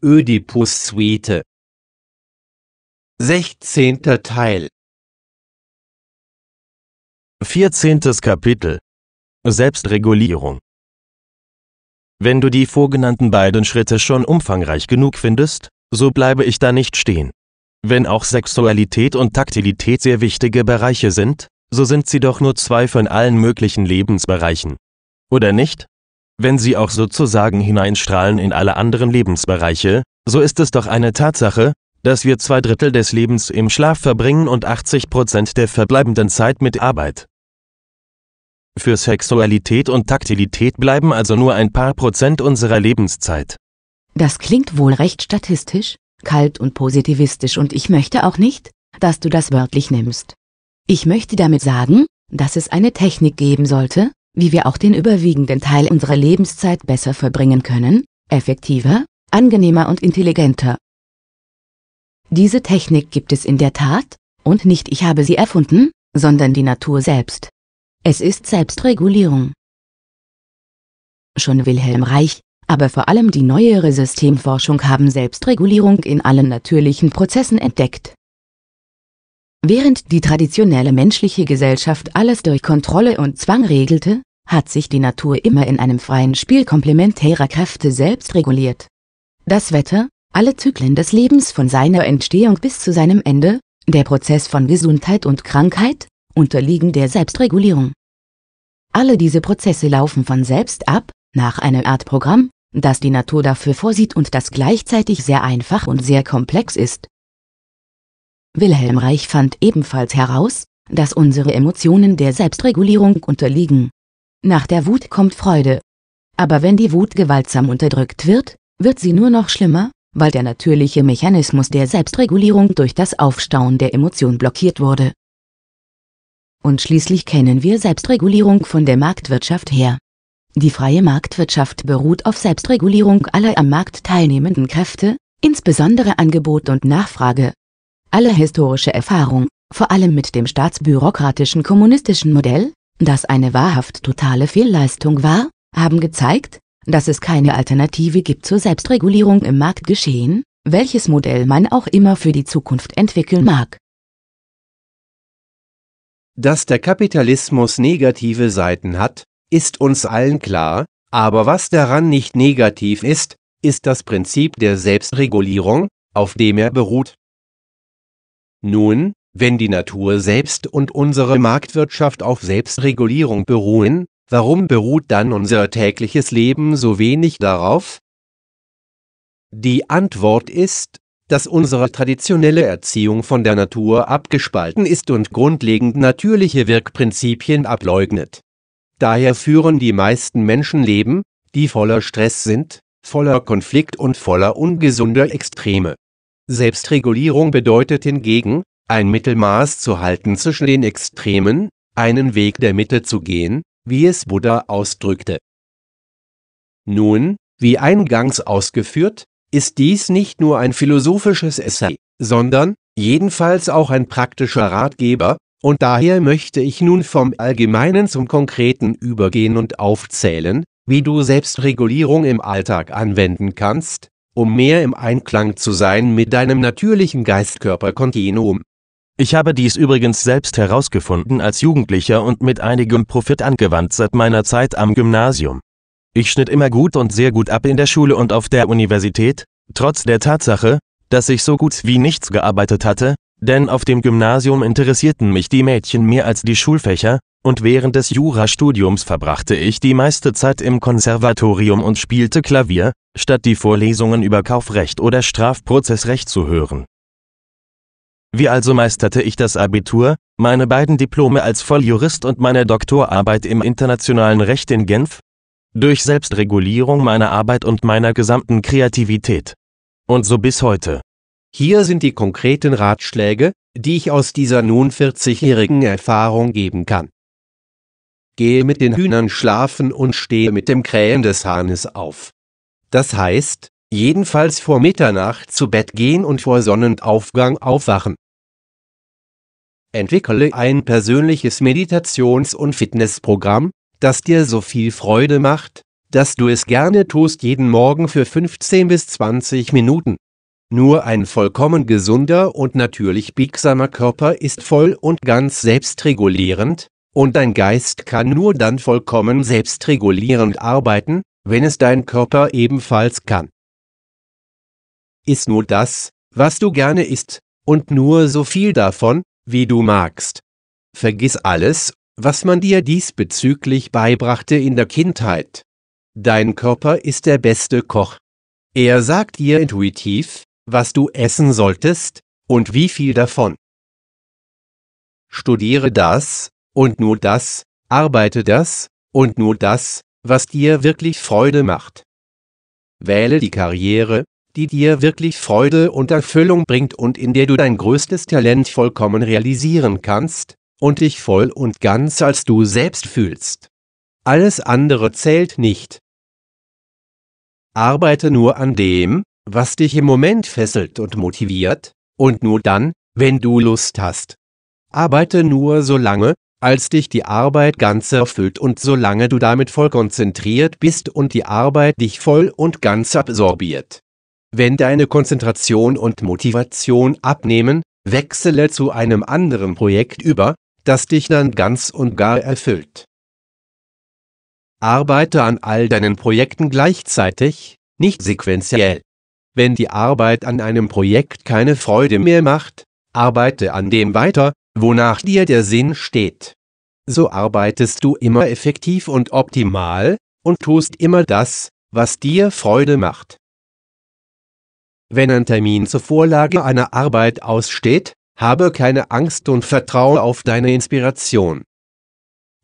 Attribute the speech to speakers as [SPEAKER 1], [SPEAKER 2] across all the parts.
[SPEAKER 1] Ödipus-Suite 16. Teil
[SPEAKER 2] 14. Kapitel Selbstregulierung Wenn du die vorgenannten beiden Schritte schon umfangreich genug findest, so bleibe ich da nicht stehen. Wenn auch Sexualität und Taktilität sehr wichtige Bereiche sind, so sind sie doch nur zwei von allen möglichen Lebensbereichen. Oder nicht? Wenn sie auch sozusagen hineinstrahlen in alle anderen Lebensbereiche, so ist es doch eine Tatsache, dass wir zwei Drittel des Lebens im Schlaf verbringen und 80 Prozent der verbleibenden Zeit mit Arbeit. Für Sexualität und Taktilität bleiben also nur ein paar Prozent unserer Lebenszeit.
[SPEAKER 3] Das klingt wohl recht statistisch, kalt und positivistisch und ich möchte auch nicht, dass du das wörtlich nimmst. Ich möchte damit sagen, dass es eine Technik geben sollte, wie wir auch den überwiegenden Teil unserer Lebenszeit besser verbringen können, effektiver, angenehmer und intelligenter. Diese Technik gibt es in der Tat, und nicht ich habe sie erfunden, sondern die Natur selbst. Es ist Selbstregulierung. Schon Wilhelm Reich, aber vor allem die neuere Systemforschung haben Selbstregulierung in allen natürlichen Prozessen entdeckt. Während die traditionelle menschliche Gesellschaft alles durch Kontrolle und Zwang regelte, hat sich die Natur immer in einem freien Spiel komplementärer Kräfte selbst reguliert. Das Wetter, alle Zyklen des Lebens von seiner Entstehung bis zu seinem Ende, der Prozess von Gesundheit und Krankheit, unterliegen der Selbstregulierung. Alle diese Prozesse laufen von selbst ab, nach einer Art Programm, das die Natur dafür vorsieht und das gleichzeitig sehr einfach und sehr komplex ist. Wilhelm Reich fand ebenfalls heraus, dass unsere Emotionen der Selbstregulierung unterliegen. Nach der Wut kommt Freude. Aber wenn die Wut gewaltsam unterdrückt wird, wird sie nur noch schlimmer, weil der natürliche Mechanismus der Selbstregulierung durch das Aufstauen der Emotion blockiert wurde. Und schließlich kennen wir Selbstregulierung von der Marktwirtschaft her. Die freie Marktwirtschaft beruht auf Selbstregulierung aller am Markt teilnehmenden Kräfte, insbesondere Angebot und Nachfrage. Alle historische Erfahrung, vor allem mit dem staatsbürokratischen kommunistischen Modell, das eine wahrhaft totale Fehlleistung war, haben gezeigt, dass es keine Alternative gibt zur Selbstregulierung im Marktgeschehen, welches Modell man auch immer für die Zukunft entwickeln mag.
[SPEAKER 1] Dass der Kapitalismus negative Seiten hat, ist uns allen klar, aber was daran nicht negativ ist, ist das Prinzip der Selbstregulierung, auf dem er beruht. Nun, wenn die Natur selbst und unsere Marktwirtschaft auf Selbstregulierung beruhen, warum beruht dann unser tägliches Leben so wenig darauf? Die Antwort ist, dass unsere traditionelle Erziehung von der Natur abgespalten ist und grundlegend natürliche Wirkprinzipien ableugnet. Daher führen die meisten Menschen Leben, die voller Stress sind, voller Konflikt und voller ungesunder Extreme. Selbstregulierung bedeutet hingegen, ein Mittelmaß zu halten zwischen den Extremen, einen Weg der Mitte zu gehen, wie es Buddha ausdrückte. Nun, wie eingangs ausgeführt, ist dies nicht nur ein philosophisches Essay, sondern, jedenfalls auch ein praktischer Ratgeber, und daher möchte ich nun vom Allgemeinen zum Konkreten übergehen und aufzählen, wie du Selbstregulierung im Alltag anwenden kannst, um mehr im Einklang zu sein mit deinem natürlichen Geist-Körper-Kontinuum.
[SPEAKER 2] Ich habe dies übrigens selbst herausgefunden als Jugendlicher und mit einigem Profit angewandt seit meiner Zeit am Gymnasium. Ich schnitt immer gut und sehr gut ab in der Schule und auf der Universität, trotz der Tatsache, dass ich so gut wie nichts gearbeitet hatte, denn auf dem Gymnasium interessierten mich die Mädchen mehr als die Schulfächer, und während des Jurastudiums verbrachte ich die meiste Zeit im Konservatorium und spielte Klavier, statt die Vorlesungen über Kaufrecht oder Strafprozessrecht zu hören. Wie also meisterte ich das Abitur, meine beiden Diplome als Volljurist und meine Doktorarbeit im internationalen Recht in Genf? Durch Selbstregulierung meiner Arbeit und meiner gesamten Kreativität. Und so bis heute.
[SPEAKER 1] Hier sind die konkreten Ratschläge, die ich aus dieser nun 40-jährigen Erfahrung geben kann. Gehe mit den Hühnern schlafen und stehe mit dem Krähen des Hahnes auf. Das heißt, jedenfalls vor Mitternacht zu Bett gehen und vor Sonnenaufgang aufwachen. Entwickle ein persönliches Meditations- und Fitnessprogramm, das dir so viel Freude macht, dass du es gerne tust jeden Morgen für 15 bis 20 Minuten. Nur ein vollkommen gesunder und natürlich biegsamer Körper ist voll und ganz selbstregulierend, und dein Geist kann nur dann vollkommen selbstregulierend arbeiten, wenn es dein Körper ebenfalls kann. Iss nur das, was du gerne isst, und nur so viel davon, wie du magst. Vergiss alles, was man dir diesbezüglich beibrachte in der Kindheit. Dein Körper ist der beste Koch. Er sagt dir intuitiv, was du essen solltest, und wie viel davon. Studiere das, und nur das, arbeite das, und nur das, was dir wirklich Freude macht. Wähle die Karriere, die dir wirklich Freude und Erfüllung bringt und in der du dein größtes Talent vollkommen realisieren kannst, und dich voll und ganz als du selbst fühlst. Alles andere zählt nicht. Arbeite nur an dem, was dich im Moment fesselt und motiviert, und nur dann, wenn du Lust hast. Arbeite nur so lange, als dich die Arbeit ganz erfüllt und solange du damit voll konzentriert bist und die Arbeit dich voll und ganz absorbiert. Wenn deine Konzentration und Motivation abnehmen, wechsele zu einem anderen Projekt über, das dich dann ganz und gar erfüllt. Arbeite an all deinen Projekten gleichzeitig, nicht sequenziell. Wenn die Arbeit an einem Projekt keine Freude mehr macht, arbeite an dem weiter, wonach dir der Sinn steht. So arbeitest du immer effektiv und optimal und tust immer das, was dir Freude macht. Wenn ein Termin zur Vorlage einer Arbeit aussteht, habe keine Angst und vertraue auf deine Inspiration.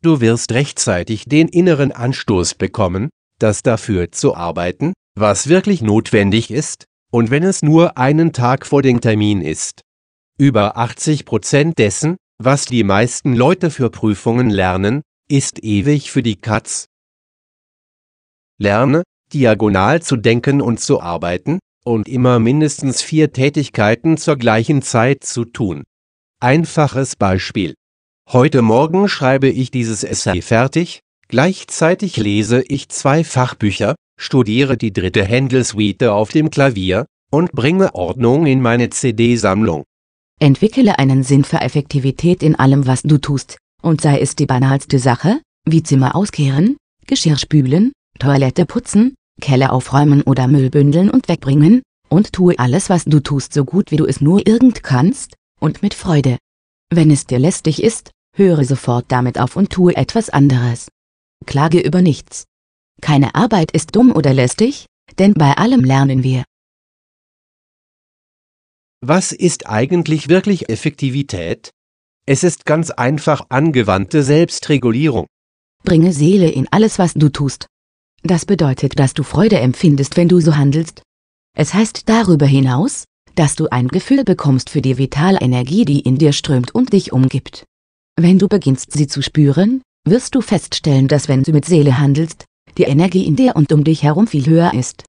[SPEAKER 1] Du wirst rechtzeitig den inneren Anstoß bekommen, das dafür zu arbeiten, was wirklich notwendig ist, und wenn es nur einen Tag vor dem Termin ist. Über 80 Prozent dessen, was die meisten Leute für Prüfungen lernen, ist ewig für die Katz. Lerne, diagonal zu denken und zu arbeiten, und immer mindestens vier Tätigkeiten zur gleichen Zeit zu tun. Einfaches Beispiel. Heute Morgen schreibe ich dieses Essay fertig, gleichzeitig lese ich zwei Fachbücher, studiere die dritte Händel-Suite auf dem Klavier und bringe Ordnung in meine CD-Sammlung.
[SPEAKER 3] Entwickle einen Sinn für Effektivität in allem, was du tust, und sei es die banalste Sache, wie Zimmer auskehren, Geschirr spülen, Toilette putzen, Keller aufräumen oder Müll bündeln und wegbringen, und tue alles, was du tust, so gut wie du es nur irgend kannst, und mit Freude. Wenn es dir lästig ist, höre sofort damit auf und tue etwas anderes. Klage über nichts. Keine Arbeit ist dumm oder lästig, denn bei allem lernen wir.
[SPEAKER 1] Was ist eigentlich wirklich Effektivität? Es ist ganz einfach angewandte Selbstregulierung.
[SPEAKER 3] Bringe Seele in alles, was du tust. Das bedeutet, dass du Freude empfindest, wenn du so handelst. Es heißt darüber hinaus, dass du ein Gefühl bekommst für die vitale Energie, die in dir strömt und dich umgibt. Wenn du beginnst sie zu spüren, wirst du feststellen, dass wenn du mit Seele handelst, die Energie in dir und um dich herum viel höher ist.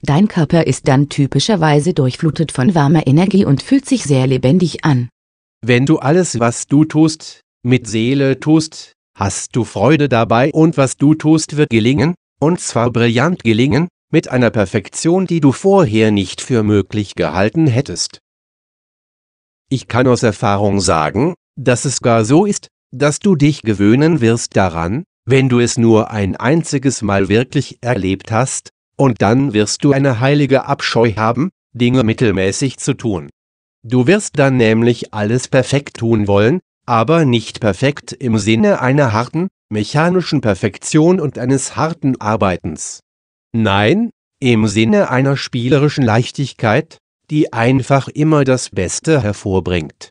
[SPEAKER 3] Dein Körper ist dann typischerweise durchflutet von warmer Energie und fühlt sich sehr lebendig an.
[SPEAKER 1] Wenn du alles, was du tust, mit Seele tust, hast du Freude dabei und was du tust wird gelingen, und zwar brillant gelingen, mit einer Perfektion, die du vorher nicht für möglich gehalten hättest. Ich kann aus Erfahrung sagen, dass es gar so ist, dass du dich gewöhnen wirst daran, wenn du es nur ein einziges Mal wirklich erlebt hast, und dann wirst du eine heilige Abscheu haben, Dinge mittelmäßig zu tun. Du wirst dann nämlich alles perfekt tun wollen, aber nicht perfekt im Sinne einer harten, mechanischen Perfektion und eines harten Arbeitens. Nein, im Sinne einer spielerischen Leichtigkeit, die einfach immer das Beste hervorbringt.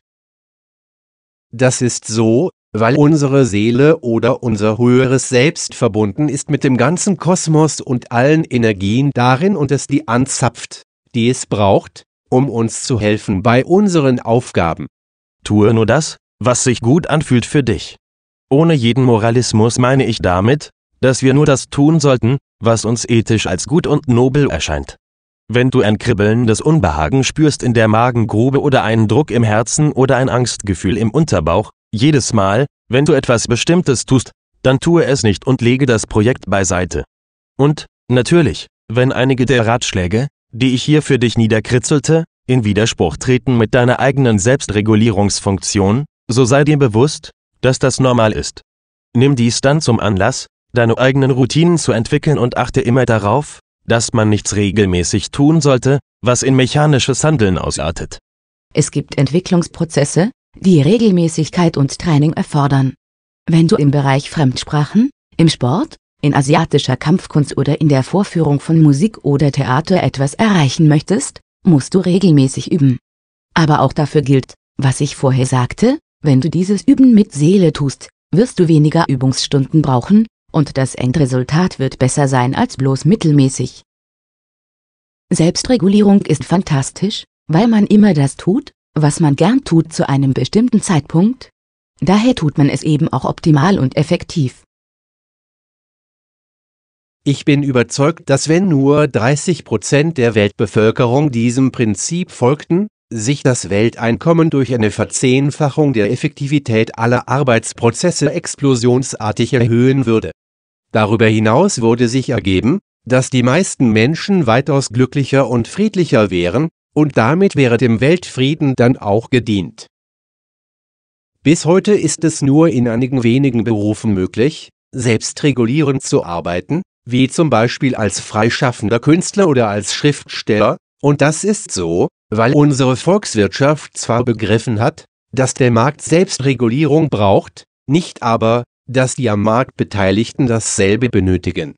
[SPEAKER 1] Das ist so, weil unsere Seele oder unser höheres Selbst verbunden ist mit dem ganzen Kosmos und allen Energien darin und es die anzapft, die es braucht, um uns zu helfen bei unseren Aufgaben.
[SPEAKER 2] Tue nur das, was sich gut anfühlt für dich. Ohne jeden Moralismus meine ich damit, dass wir nur das tun sollten, was uns ethisch als gut und nobel erscheint. Wenn du ein kribbelndes Unbehagen spürst in der Magengrube oder einen Druck im Herzen oder ein Angstgefühl im Unterbauch, jedes Mal, wenn du etwas Bestimmtes tust, dann tue es nicht und lege das Projekt beiseite. Und, natürlich, wenn einige der Ratschläge, die ich hier für dich niederkritzelte, in Widerspruch treten mit deiner eigenen Selbstregulierungsfunktion, so sei dir bewusst, dass das normal ist. Nimm dies dann zum Anlass, deine eigenen Routinen zu entwickeln und achte immer darauf, dass man nichts regelmäßig tun sollte, was in mechanisches Handeln ausartet.
[SPEAKER 3] Es gibt Entwicklungsprozesse, die Regelmäßigkeit und Training erfordern. Wenn du im Bereich Fremdsprachen, im Sport, in asiatischer Kampfkunst oder in der Vorführung von Musik oder Theater etwas erreichen möchtest, musst du regelmäßig üben. Aber auch dafür gilt, was ich vorher sagte, wenn du dieses Üben mit Seele tust, wirst du weniger Übungsstunden brauchen, und das Endresultat wird besser sein als bloß mittelmäßig. Selbstregulierung ist fantastisch, weil man immer das tut, was man gern tut zu einem bestimmten Zeitpunkt. Daher tut man es eben auch optimal und effektiv.
[SPEAKER 1] Ich bin überzeugt, dass wenn nur 30 Prozent der Weltbevölkerung diesem Prinzip folgten, sich das Welteinkommen durch eine Verzehnfachung der Effektivität aller Arbeitsprozesse explosionsartig erhöhen würde. Darüber hinaus wurde sich ergeben, dass die meisten Menschen weitaus glücklicher und friedlicher wären, und damit wäre dem Weltfrieden dann auch gedient. Bis heute ist es nur in einigen wenigen Berufen möglich, selbstregulierend zu arbeiten, wie zum Beispiel als freischaffender Künstler oder als Schriftsteller, und das ist so, weil unsere Volkswirtschaft zwar begriffen hat, dass der Markt Selbstregulierung braucht, nicht aber, dass die am Markt Beteiligten dasselbe benötigen